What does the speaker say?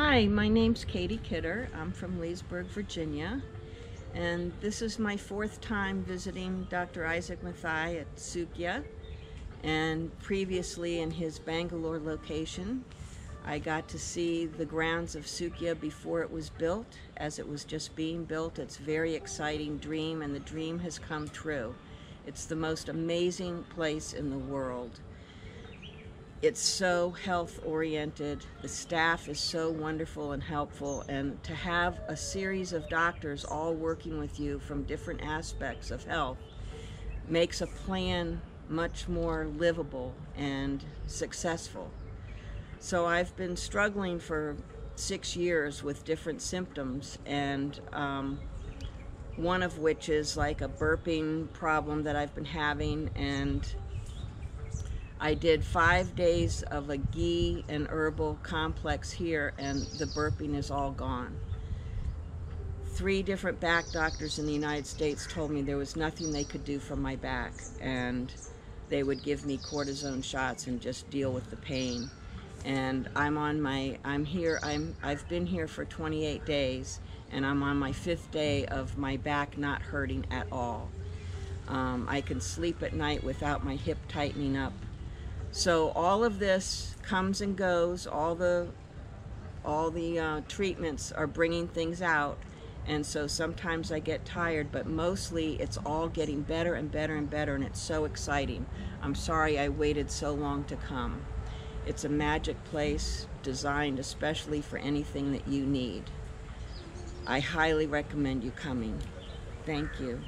Hi, my name's Katie Kidder. I'm from Leesburg, Virginia. And this is my fourth time visiting Dr. Isaac Mathai at Soukya. And previously in his Bangalore location, I got to see the grounds of Soukya before it was built, as it was just being built. It's a very exciting dream, and the dream has come true. It's the most amazing place in the world. It's so health oriented. The staff is so wonderful and helpful. And to have a series of doctors all working with you from different aspects of health makes a plan much more livable and successful. So I've been struggling for six years with different symptoms and um, one of which is like a burping problem that I've been having and I did five days of a ghee and herbal complex here and the burping is all gone. Three different back doctors in the United States told me there was nothing they could do for my back and they would give me cortisone shots and just deal with the pain. And I'm on my, I'm here, I'm, I've been here for 28 days and I'm on my fifth day of my back not hurting at all. Um, I can sleep at night without my hip tightening up so all of this comes and goes. All the all the uh, treatments are bringing things out, and so sometimes I get tired, but mostly it's all getting better and better and better, and it's so exciting. I'm sorry I waited so long to come. It's a magic place designed especially for anything that you need. I highly recommend you coming. Thank you.